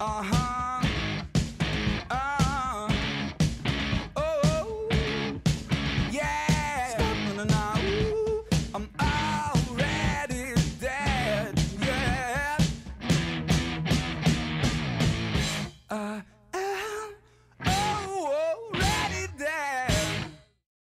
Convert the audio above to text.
Uh huh.